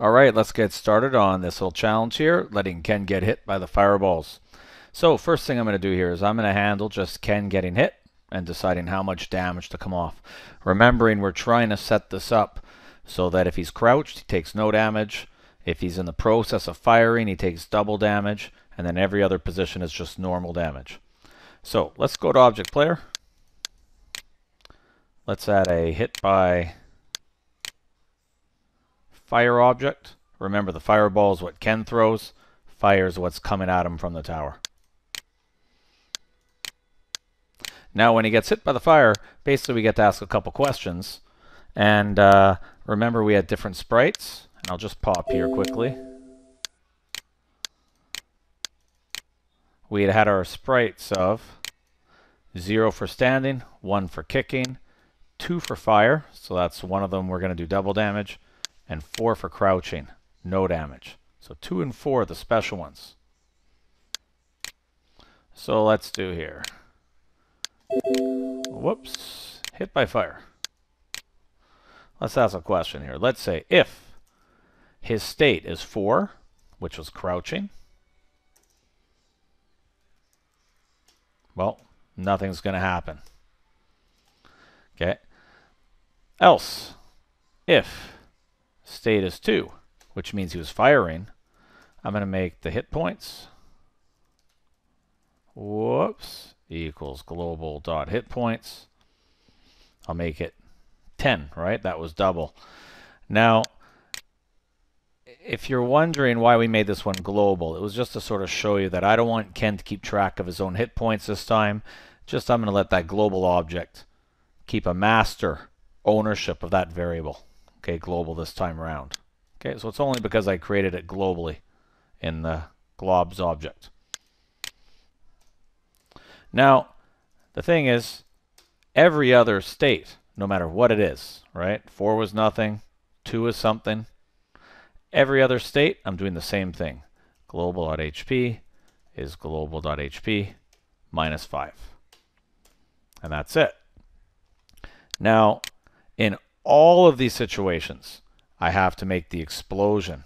All right, let's get started on this little challenge here, letting Ken get hit by the fireballs. So first thing I'm going to do here is I'm going to handle just Ken getting hit and deciding how much damage to come off. Remembering we're trying to set this up so that if he's crouched, he takes no damage. If he's in the process of firing, he takes double damage. And then every other position is just normal damage. So let's go to Object Player. Let's add a hit by fire object. Remember the fireball is what Ken throws. Fire is what's coming at him from the tower. Now when he gets hit by the fire, basically we get to ask a couple questions. And uh, remember we had different sprites. And I'll just pop here quickly. We had had our sprites of 0 for standing, 1 for kicking, 2 for fire, so that's one of them we're going to do double damage, and 4 for crouching, no damage. So 2 and 4 are the special ones. So let's do here. Whoops, hit by fire. Let's ask a question here. Let's say if his state is 4, which was crouching, well, nothing's going to happen. Okay. Else, if state is 2, which means he was firing, I'm going to make the hit points. Whoops. Equals global dot hit points. I'll make it 10, right? That was double. Now, if you're wondering why we made this one global, it was just to sort of show you that I don't want Ken to keep track of his own hit points this time. Just I'm going to let that global object keep a master ownership of that variable. Okay, global this time around. Okay, so it's only because I created it globally in the globs object. Now, the thing is, every other state, no matter what it is, right? 4 was nothing, 2 is something. Every other state, I'm doing the same thing. Global.hp is global.hp minus 5. And that's it. Now, in all of these situations, I have to make the explosion.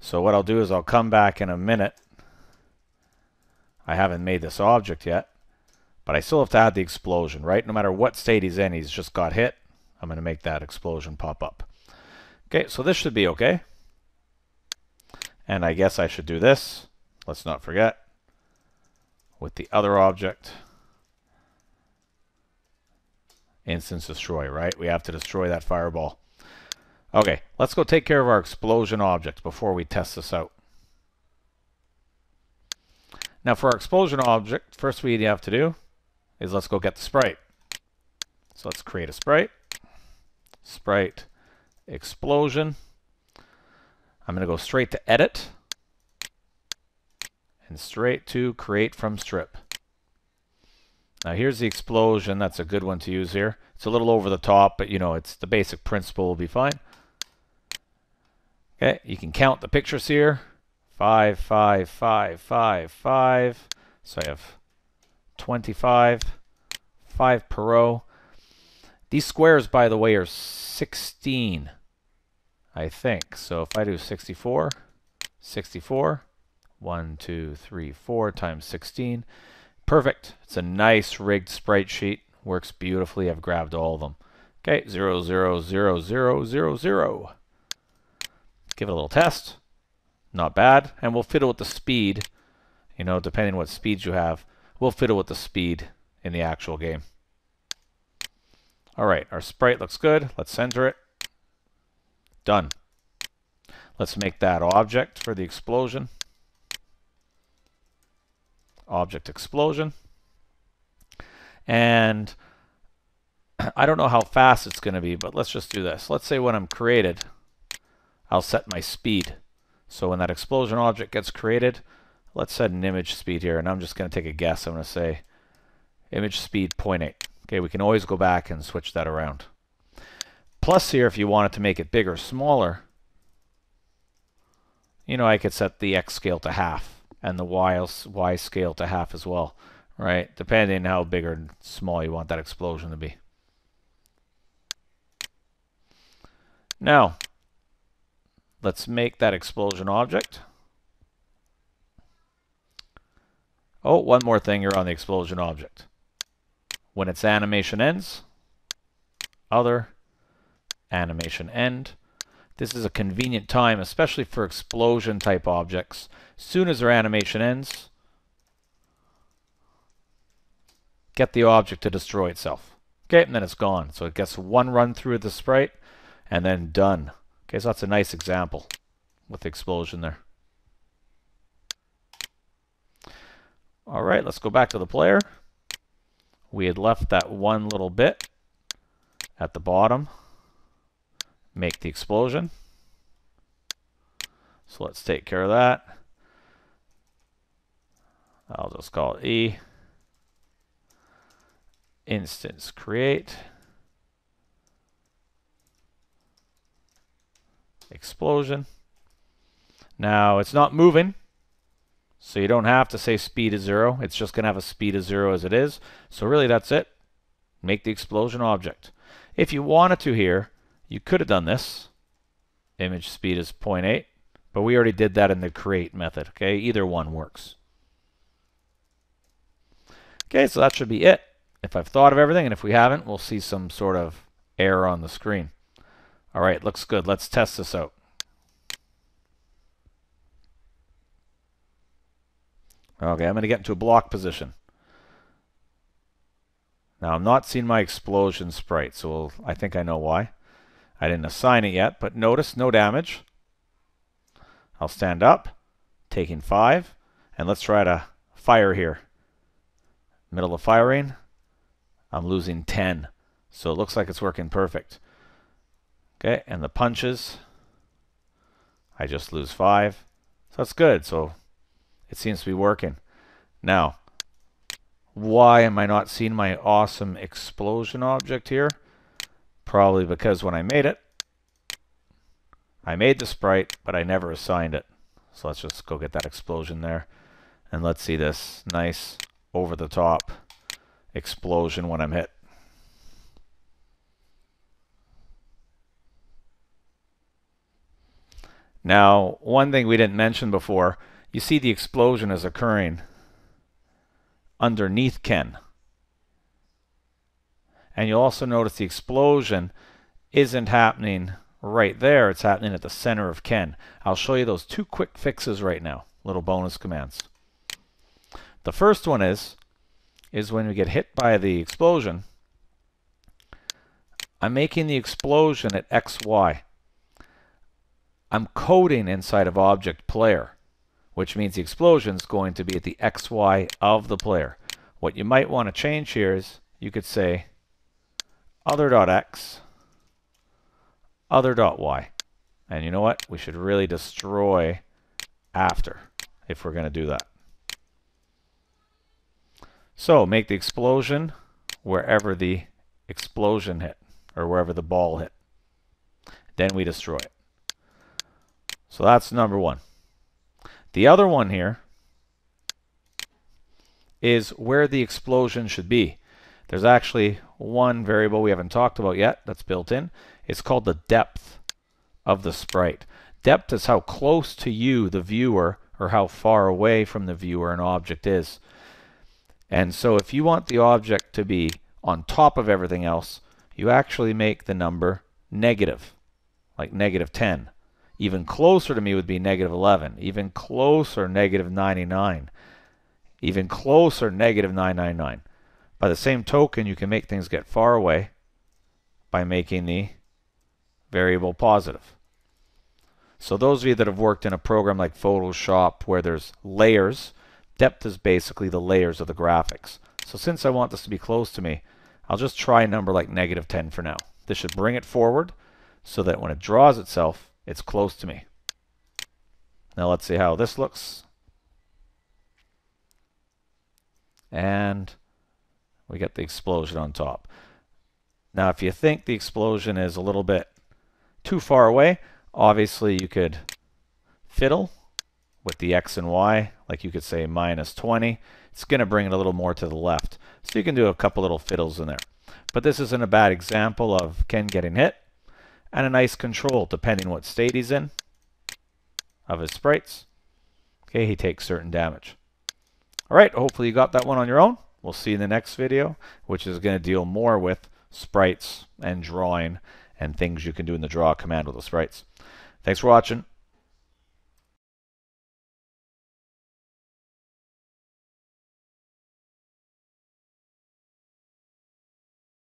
So what I'll do is I'll come back in a minute. I haven't made this object yet, but I still have to add the explosion, right? No matter what state he's in, he's just got hit. I'm going to make that explosion pop up. Okay, so this should be okay. And I guess I should do this. Let's not forget with the other object instance destroy, right? We have to destroy that fireball. Okay, let's go take care of our explosion object before we test this out. Now for our explosion object, first we have to do is let's go get the sprite. So let's create a sprite. Sprite explosion. I'm going to go straight to edit and straight to create from strip. Now here's the explosion. That's a good one to use here. It's a little over the top, but you know, it's the basic principle will be fine. Okay, you can count the pictures here. Five, five, five, five, five. So I have 25, five per row. These squares, by the way, are 16, I think. So if I do 64, 64, 1, 2, 3, 4 times 16, Perfect. It's a nice rigged sprite sheet. Works beautifully. I've grabbed all of them. Okay, 0, 0, 0, 0, 0, 0. Give it a little test. Not bad. And we'll fiddle with the speed. You know, depending on what speeds you have, we'll fiddle with the speed in the actual game. All right, our sprite looks good. Let's center it. Done. Let's make that object for the explosion object explosion. And I don't know how fast it's going to be, but let's just do this. Let's say when I'm created, I'll set my speed. So when that explosion object gets created, let's set an image speed here, and I'm just going to take a guess. I'm going to say image speed 0.8. Okay, we can always go back and switch that around. Plus here, if you wanted to make it bigger or smaller, you know, I could set the X scale to half and the y, y scale to half as well, right? Depending on how big or small you want that explosion to be. Now, let's make that explosion object. Oh, one more thing here on the explosion object. When its animation ends, other, animation end. This is a convenient time, especially for explosion type objects. Soon as their animation ends, get the object to destroy itself. Okay, and then it's gone. So it gets one run through the sprite and then done. Okay, so that's a nice example with the explosion there. All right, let's go back to the player. We had left that one little bit at the bottom. Make the explosion. So let's take care of that. I'll just call it E. Instance create. Explosion. Now it's not moving, so you don't have to say speed is zero. It's just going to have a speed of zero as it is. So really that's it. Make the explosion object. If you wanted to here, you could have done this. Image speed is 0.8, but we already did that in the create method. Okay, either one works. Okay, so that should be it. If I've thought of everything, and if we haven't, we'll see some sort of error on the screen. All right, looks good. Let's test this out. Okay, I'm going to get into a block position. Now, I'm not seeing my explosion sprite, so I think I know why. I didn't assign it yet, but notice no damage. I'll stand up, taking 5, and let's try to fire here. Middle of firing, I'm losing 10. So it looks like it's working perfect. Okay, and the punches, I just lose 5. So that's good. So it seems to be working. Now, why am I not seeing my awesome explosion object here? Probably because when I made it, I made the sprite, but I never assigned it. So let's just go get that explosion there. And let's see this nice over-the-top explosion when I'm hit. Now, one thing we didn't mention before, you see the explosion is occurring underneath Ken. And you'll also notice the explosion isn't happening right there. It's happening at the center of Ken. I'll show you those two quick fixes right now, little bonus commands. The first one is, is when we get hit by the explosion, I'm making the explosion at XY. I'm coding inside of object player which means the explosion is going to be at the xy of the player. What you might want to change here is you could say other.x, other.y. And you know what? We should really destroy after if we're going to do that. So make the explosion wherever the explosion hit or wherever the ball hit. Then we destroy it. So that's number one. The other one here is where the explosion should be. There's actually one variable we haven't talked about yet that's built in. It's called the depth of the sprite. Depth is how close to you, the viewer, or how far away from the viewer an object is. And so if you want the object to be on top of everything else, you actually make the number negative, like negative 10. Even closer to me would be negative 11. Even closer, negative 99. Even closer, negative 999. By the same token, you can make things get far away by making the variable positive. So those of you that have worked in a program like Photoshop where there's layers, depth is basically the layers of the graphics. So since I want this to be close to me, I'll just try a number like negative 10 for now. This should bring it forward so that when it draws itself, it's close to me. Now let's see how this looks. And we get the explosion on top. Now if you think the explosion is a little bit too far away, obviously you could fiddle with the x and y, like you could say minus 20. It's going to bring it a little more to the left. So you can do a couple little fiddles in there. But this isn't a bad example of Ken getting hit and a nice control depending what state he's in. of his sprites. Okay, he takes certain damage. Alright, hopefully you got that one on your own. We'll see in the next video, which is going to deal more with sprites and drawing and things you can do in the draw command with the sprites. Thanks for watching.